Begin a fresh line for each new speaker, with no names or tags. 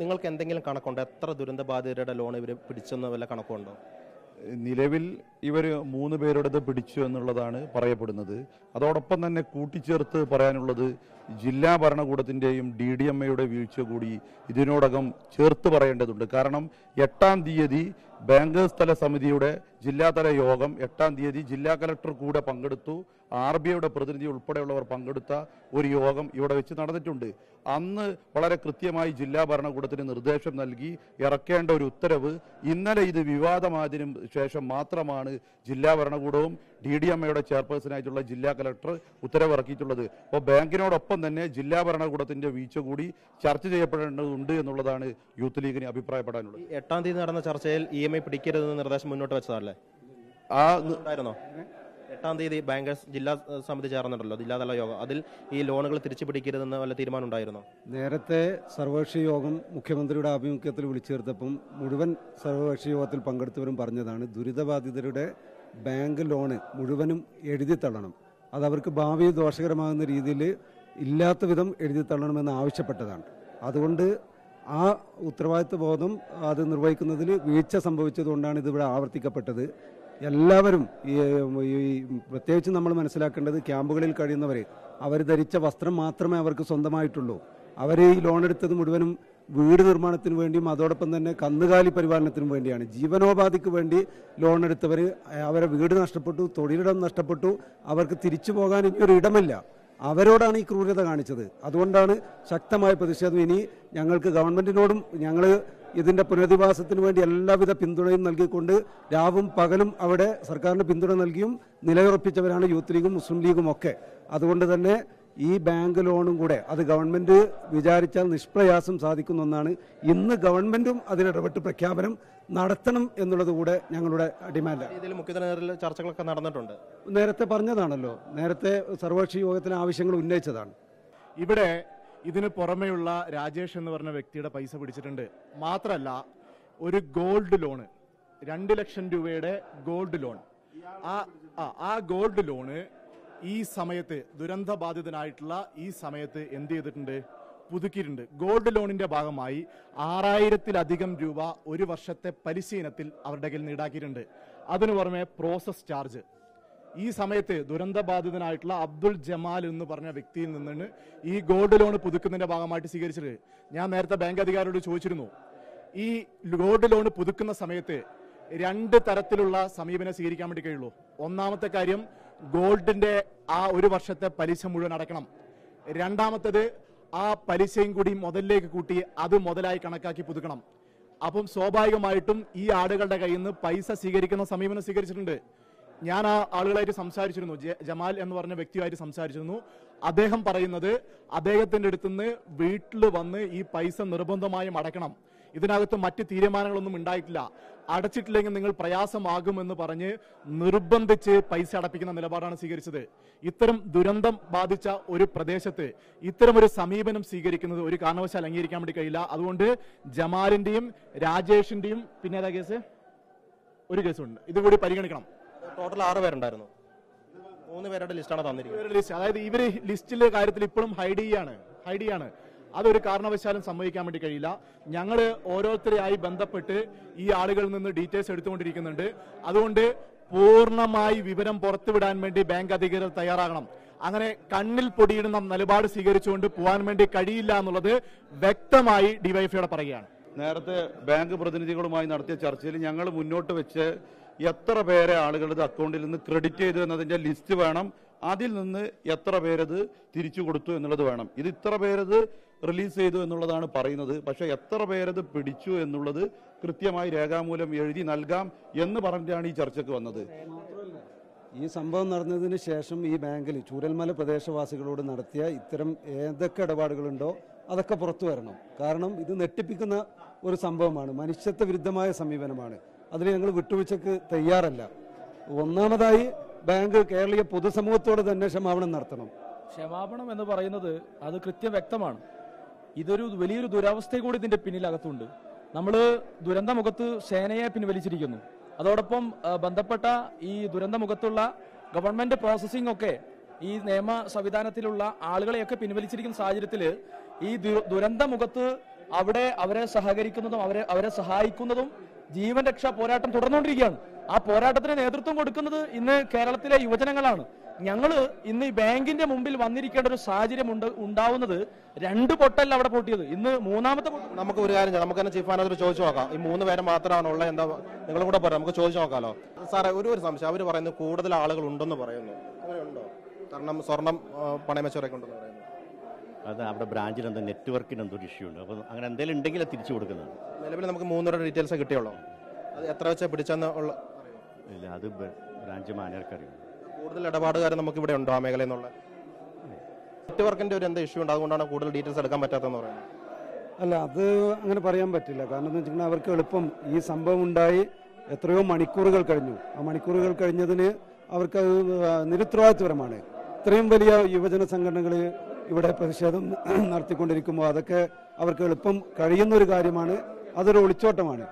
നിങ്ങൾക്ക് എന്തെങ്കിലും കണക്കുണ്ടോ? എത്ര ദുരന്ത ബാധിതരുടെ ലോൺ ഇവർ പിടിച്ചെന്ന് വല്ല കണക്കുണ്ടോ?
നിലവിൽ ഇവർ മൂന്ന് പേരുടേത് പിടിച്ചു എന്നുള്ളതാണ് പറയപ്പെടുന്നത്. അതോടൊപ്പം തന്നെ കൂട്ടിച്ചേർത്ത് പറയാനുള്ളത് ജില്ലാ ഭരണകൂടത്തിന്റെയും ഡി ഡി എം എയുടെ വീഴ്ച കൂടി ഇതിനോടകം ചേർത്ത് പറയേണ്ടതുണ്ട്. കാരണം എട്ടാം തീയതി ബാങ്കേഴ്സ് തല സമിതിയുടെ ജില്ലാതല യോഗം എട്ടാം തീയതി ജില്ലാ കലക്ടർ കൂടെ പങ്കെടുത്തു. ആർ ബി ഐയുടെ പ്രതിനിധി ഉൾപ്പെടെയുള്ളവർ പങ്കെടുത്ത ഒരു യോഗം ഇവിടെ വെച്ച് നടന്നിട്ടുണ്ട്. അന്ന് വളരെ കൃത്യമായി ജില്ലാ ഭരണകൂടത്തിന് നിർദ്ദേശം നൽകി ഇറക്കേണ്ട ഒരു ഉത്തരവ് ഇന്നലെ ഇത് വിവാദമായതിനു ശേഷം മാത്രമാണ് ജില്ലാ ഭരണകൂടവും ഡി ഡി എം എയുടെ ചെയർപേഴ്സണായിട്ടുള്ള ജില്ലാ കലക്ടർ ഉത്തരവിറക്കിയിട്ടുള്ളത്. അപ്പോൾ ബാങ്കിനോടൊപ്പം തന്നെ ജില്ലാ ഭരണകൂടത്തിന്റെ വീഴ്ച കൂടി ചർച്ച ചെയ്യപ്പെടേണ്ടതുണ്ട് എന്നുള്ളതാണ് യൂത്ത് ലീഗിന് അഭിപ്രായപ്പെടാനുള്ളത്.
എട്ടാം തീയതി നടന്ന ചർച്ചയിൽ ഇ എം ഐ പിടിക്കരുതെന്ന് നിർദ്ദേശം മുന്നോട്ട് വെച്ചതല്ലേ?
ആ
ഉണ്ടായിരുന്നോ? എട്ടാം തീയതി ബാങ്കേഴ്സ് ജില്ലാ സമിതി ചേർന്നിട്ടുണ്ടല്ലോ ജില്ലാതല യോഗം. അതിൽ ഈ ലോണുകൾ തിരിച്ചു പിടിക്കരുതെന്ന് വല്ല തീരുമാനം ഉണ്ടായിരുന്നോ
നേരത്തെ സർവകക്ഷി യോഗം മുഖ്യമന്ത്രിയുടെ ആഭിമുഖ്യത്തിൽ വിളിച്ചു ചേർത്തപ്പം മുഴുവൻ സർവകക്ഷി യോഗത്തിൽ പങ്കെടുത്തവരും പറഞ്ഞതാണ് ദുരിതബാധിതരുടെ ബാങ്ക് ലോണ് മുഴുവനും എഴുതി തള്ളണം. അത് അവർക്ക് ഭാവിയിൽ ദോഷകരമാകുന്ന രീതിയിൽ ഇല്ലാത്ത വിധം എഴുതി തള്ളണമെന്ന് ആവശ്യപ്പെട്ടതാണ്. അതുകൊണ്ട് ആ ഉത്തരവാദിത്വ ബോധം അത് നിർവഹിക്കുന്നതിൽ വീഴ്ച സംഭവിച്ചതുകൊണ്ടാണ് ഇതിവിടെ ആവർത്തിക്കപ്പെട്ടത്. എല്ലാവരും ഈ പ്രത്യേകിച്ച് നമ്മൾ മനസ്സിലാക്കേണ്ടത് ക്യാമ്പുകളിൽ കഴിയുന്നവർ അവർ ധരിച്ച വസ്ത്രം മാത്രമേ അവർക്ക് സ്വന്തമായിട്ടുള്ളൂ. അവർ ഈ ലോൺ എടുത്തത് മുഴുവനും വീട് നിർമ്മാണത്തിന് വേണ്ടിയും അതോടൊപ്പം തന്നെ കന്നുകാലി പരിപാലനത്തിനും വേണ്ടിയാണ്. ജീവനോപാധിക്ക് വേണ്ടി ലോൺ എടുത്തവർ അവരെ വീട് നഷ്ടപ്പെട്ടു തൊഴിലിടം നഷ്ടപ്പെട്ടു അവർക്ക് തിരിച്ചു പോകാൻ ഇനിയൊരു ഇടമില്ല. അവരോടാണ് ഈ ക്രൂരത കാണിച്ചത്. അതുകൊണ്ടാണ് ശക്തമായ പ്രതിഷേധം ഇനി ഞങ്ങൾക്ക് ഗവൺമെന്റിനോടും ഞങ്ങൾ ഇതിന്റെ പുനരധിവാസത്തിന് വേണ്ടി എല്ലാവിധ പിന്തുണയും നൽകിക്കൊണ്ട് രാവും പകലും അവിടെ സർക്കാരിന് പിന്തുണ നൽകിയും നിലയുറപ്പിച്ചവരാണ് യൂത്ത് ലീഗും മുസ്ലിം ലീഗും ഒക്കെ അതുകൊണ്ട് തന്നെ ഈ ബാങ്ക് ലോണും കൂടെ അത് ഗവൺമെന്റ് വിചാരിച്ചാൽ നിഷ്പ്രയാസം സാധിക്കുന്ന ഒന്നാണ്. ഇന്ന് ഗവൺമെന്റും അതിനിടപെട്ട് പ്രഖ്യാപനം നടത്തണം എന്നുള്ളത് കൂടെ ഞങ്ങളുടെ ഡിമാൻഡാണ്
ചർച്ചകളൊക്കെ നടന്നിട്ടുണ്ട്.
നേരത്തെ പറഞ്ഞതാണല്ലോ. നേരത്തെ സർവകക്ഷി യോഗത്തിന് ആവശ്യങ്ങൾ ഉന്നയിച്ചതാണ്.
ഇവിടെ ഇതിന് പുറമെയുള്ള രാജേഷ് എന്ന് പറഞ്ഞ വ്യക്തിയുടെ പൈസ പിടിച്ചിട്ടുണ്ട്. മാത്രമല്ല ഒരു ഗോൾഡ് ലോണ് രണ്ട് ലക്ഷം രൂപയുടെ ഗോൾഡ് ലോൺ. ആ ആ, ആ ഗോൾഡ് ലോണ് ഈ സമയത്ത് ദുരന്ത ബാധിതനായിട്ടുള്ള ഈ സമയത്ത് എന്ത് ചെയ്തിട്ടുണ്ട്? പുതുക്കിയിട്ടുണ്ട്. ഗോൾഡ് ലോണിന്റെ ഭാഗമായി ആറായിരത്തിലധികം രൂപ ഒരു വർഷത്തെ പലിശ ഇനത്തിൽ അവരുടെ കയ്യിൽ ഈടാക്കിയിട്ടുണ്ട്. അതിനു പുറമെ പ്രോസസ് ചാർജ് ഈ സമയത്ത് ദുരന്ത ബാധിതനായിട്ടുള്ള അബ്ദുൾ ജമാൽ എന്ന് പറഞ്ഞ വ്യക്തിയിൽ നിന്നാണ് ഈ ഗോൾഡ് ലോൺ പുതുക്കുന്നതിന്റെ ഭാഗമായിട്ട് സ്വീകരിച്ചത്. ഞാൻ നേരത്തെ ബാങ്ക് അധികാരിയോട് ചോദിച്ചിരുന്നു. ഈ ഗോൾഡ് ലോൺ പുതുക്കുന്ന സമയത്ത് രണ്ട് തരത്തിലുള്ള സമീപനം സ്വീകരിക്കാൻ വേണ്ടി കഴിയുള്ളൂ. ഒന്നാമത്തെ കാര്യം ഗോൾഡിന്റെ ആ ഒരു വർഷത്തെ പലിശ മുഴുവൻ അടക്കണം. രണ്ടാമത്തത് ആ പലിശയും കൂടി മുതലിലേക്ക് കൂട്ടി അത് മുതലായി കണക്കാക്കി പുതുക്കണം. അപ്പം സ്വാഭാവികമായിട്ടും ഈ ആടുകളുടെ കയ്യിൽ നിന്ന് പൈസ സ്വീകരിക്കുന്ന സമീപനം സ്വീകരിച്ചിട്ടുണ്ട്. ഞാൻ ആ ആളുകളായിട്ട് സംസാരിച്ചിരുന്നു. ജമാൽ എന്ന് പറഞ്ഞ വ്യക്തിയുമായിട്ട് സംസാരിച്ചിരുന്നു. അദ്ദേഹം പറയുന്നത് അദ്ദേഹത്തിന്റെ അടുത്തുനിന്ന് വീട്ടിൽ വന്ന് ഈ പൈസ നിർബന്ധമായും അടക്കണം. ഇതിനകത്ത് മറ്റ് തീരുമാനങ്ങളൊന്നും ഉണ്ടായിട്ടില്ല. അടച്ചിട്ടില്ലെങ്കിൽ നിങ്ങൾ പ്രയാസമാകുമെന്ന് പറഞ്ഞ് നിർബന്ധിച്ച് പൈസ അടപ്പിക്കുന്ന നിലപാടാണ് സ്വീകരിച്ചത്. ഇത്തരം ദുരന്തം ബാധിച്ച ഒരു പ്രദേശത്ത് ഇത്തരം ഒരു സമീപനം സ്വീകരിക്കുന്നത് ഒരു കാരണവശാൽ അംഗീകരിക്കാൻ വേണ്ടി കഴിയില്ല. അതുകൊണ്ട് ജമാലിന്റെയും രാജേഷിന്റെയും പിന്നെ ഏതാ കേസ്? ഒരു കേസുണ്ട്. ഇതുകൂടി പരിഗണിക്കണം.
ടോട്ടൽ ആറ് പേരുണ്ടായിരുന്നു. മൂന്ന് പേരുടെ ലിസ്റ്റാണ് തന്നിരിക്കുന്നത്.
ലിസ്റ്റ് അതായത് ഇവർ ലിസ്റ്റിലെ കാര്യത്തിൽ ഇപ്പോഴും ഹൈഡ് ചെയ്യാണ്. ഹൈഡ് ചെയ്യാണ്. അതൊരു കാരണവശാലും സംഭവിക്കാൻ വേണ്ടി കഴിയില്ല. ഞങ്ങൾ ഓരോരുത്തരെയായി ബന്ധപ്പെട്ട് ഈ ആളുകളിൽ നിന്ന് ഡീറ്റെയിൽസ് എടുത്തുകൊണ്ടിരിക്കുന്നുണ്ട്. അതുകൊണ്ട് പൂർണമായി വിവരം പുറത്തുവിടാൻ വേണ്ടി ബാങ്ക് അധികൃതർ തയ്യാറാകണം. അങ്ങനെ കണ്ണിൽ പൊടിയിടുന്ന നിലപാട് സ്വീകരിച്ചുകൊണ്ട് പോകാൻ വേണ്ടി കഴിയില്ല എന്നുള്ളത് വ്യക്തമായി ഡിവൈഫിയോടെ പറയുകയാണ്.
നേരത്തെ ബാങ്ക് പ്രതിനിധികളുമായി നടത്തിയ ചർച്ചയിൽ ഞങ്ങൾ മുന്നോട്ട് വെച്ച് എത്ര പേരെ ആളുകളുടെ അക്കൗണ്ടിൽ നിന്ന് ക്രെഡിറ്റ് ചെയ്തു എന്നതിന്റെ ലിസ്റ്റ് വേണം. അതിൽ നിന്ന് എത്ര പേരത് തിരിച്ചു കൊടുത്തു എന്നുള്ളത് വേണം. ഇത് ഇത്ര പേരത് റിലീസ് ചെയ്തു എന്നുള്ളതാണ് പറയുന്നത്. പക്ഷേ എത്ര പേരത് പിടിച്ചു എന്നുള്ളത് കൃത്യമായി രേഖാമൂലം എഴുതി നൽകാം എന്ന് പറഞ്ഞിട്ടാണ് ഈ ചർച്ചയ്ക്ക് വന്നത്.
ഈ സംഭവം നടന്നതിന് ശേഷം ഈ ബാങ്കിൽ ചൂരൽമല പ്രദേശവാസികളോട് നടത്തിയ ഇത്തരം ഏതൊക്കെ ഇടപാടുകളുണ്ടോ അതൊക്കെ പുറത്തു വരണം. കാരണം ഇത് നെട്ടിപ്പിക്കുന്ന ഒരു സംഭവമാണ്. മനുഷ്യത്വ വിരുദ്ധമായ സമീപനമാണ്. അതിന് ഞങ്ങൾ വിട്ടുവീഴ്ചക്ക് തയ്യാറല്ല. ഒന്നാമതായി ബാങ്ക് കേരളീയ പൊതുസമൂഹത്തോട് തന്നെ ക്ഷമാപണം നടത്തണം.
ക്ഷമാപണം എന്ന് പറയുന്നത് അത് കൃത്യം വ്യക്തമാണ്. ഇതൊരു വലിയൊരു ദുരവസ്ഥ കൂടി ഇതിന്റെ പിന്നിലകത്തുണ്ട്. നമ്മൾ ദുരന്തമുഖത്ത് സേനയെ പിൻവലിച്ചിരിക്കുന്നു. അതോടൊപ്പം ബന്ധപ്പെട്ട ഈ ദുരന്തമുഖത്തുള്ള ഗവൺമെന്റ് പ്രോസസ്സിംഗ് ഒക്കെ ഈ നിയമ സംവിധാനത്തിലുള്ള ആളുകളെയൊക്കെ പിൻവലിച്ചിരിക്കുന്ന സാഹചര്യത്തിൽ ഈ ദുരന്തമുഖത്ത് അവിടെ അവരെ സഹകരിക്കുന്നതും അവരെ അവരെ സഹായിക്കുന്നതും ജീവൻ രക്ഷാ പോരാട്ടം തുടർന്നുകൊണ്ടിരിക്കുകയാണ്. ആ പോരാട്ടത്തിന് നേതൃത്വം കൊടുക്കുന്നത് ഇന്ന് കേരളത്തിലെ യുവജനങ്ങളാണ്. ഞങ്ങൾ ഇന്ന് ഈ ബാങ്കിന്റെ മുമ്പിൽ വന്നിരിക്കേണ്ട ഒരു സാഹചര്യം ഉണ്ട് ഉണ്ടാവുന്നത് രണ്ട് പൊട്ടല്ല അവിടെ പൊട്ടിയത്. ഇന്ന് മൂന്നാമത്തെ പൊട്ട്
നമുക്ക് ഒരു കാര്യം ചെയ്യാം. നമുക്ക് തന്നെ ചീഫ് മാനേജർ ചോദിച്ചു നോക്കാം. ഈ മൂന്ന് പേരെ മാത്രമാണ് ഉള്ളത് എന്താ നിങ്ങളും കൂടെ പറയാം. നമുക്ക് ചോദിച്ചു നോക്കാലോ. സാറേ ഒരു ഒരു സംശയം. അവർ പറയുന്നത് കൂടുതൽ ആളുകൾ ഉണ്ടെന്ന് പറയുന്നു. അങ്ങനെ ഉണ്ടോ? കാരണം സ്വർണം പണയം വെച്ചവരൊക്കെ ഉണ്ടെന്ന് പറയുന്നു.
അത് അവിടെ ബ്രാഞ്ചിൽ എന്തോ നെറ്റ്വർക്കിന് എന്തോ ഒരു ഇഷ്യൂ ഉണ്ട്. അപ്പോൾ അങ്ങനെ എന്തെങ്കിലും ഉണ്ടെങ്കിൽ തിരിച്ചു കൊടുക്കുന്നത്
നിലവിൽ നമുക്ക് മൂന്നര ഡീറ്റെയിൽസ് കിട്ടിയുള്ളൂ. അത് എത്ര വെച്ചാൽ പിടിച്ചെന്ന് ഉള്ള
ഇല്ല അത് ബ്രാഞ്ച് മാനേജർക്ക് അറിയും
കൂടുതൽ ഇടപാടുകാരെ നമുക്ക് ഇവിടെ ഉണ്ടോ ആ മേഖലയിൽ നിന്നുള്ള നെറ്റ്വർക്കിന്റെ ഒരു എന്താ ഇഷ്യൂ ഉണ്ട് അതുകൊണ്ടാണ് കൂടുതൽ ഡീറ്റെയിൽസ് എടുക്കാൻ പറ്റാത്തതെന്ന് പറയുന്നത്?
അല്ല അത് അങ്ങനെ പറയാൻ പറ്റില്ല. കാരണം എന്ന് വെച്ചിട്ടുണ്ടെങ്കിൽ അവർക്ക് എളുപ്പം ഈ സംഭവം ഉണ്ടായി എത്രയോ മണിക്കൂറുകൾ കഴിഞ്ഞു. ആ മണിക്കൂറുകൾ കഴിഞ്ഞതിന് അവർക്ക് അത് നിരുത്തരവാദിത്വപരമാണ്. ഇത്രയും വലിയ യുവജന സംഘടനകൾ ഇവിടെ പ്രതിഷേധം നടത്തിക്കൊണ്ടിരിക്കുമ്പോൾ അതൊക്കെ അവർക്ക് എളുപ്പം കഴിയുന്ന ഒരു കാര്യമാണ്. അതൊരു ഒളിച്ചോട്ടമാണ്.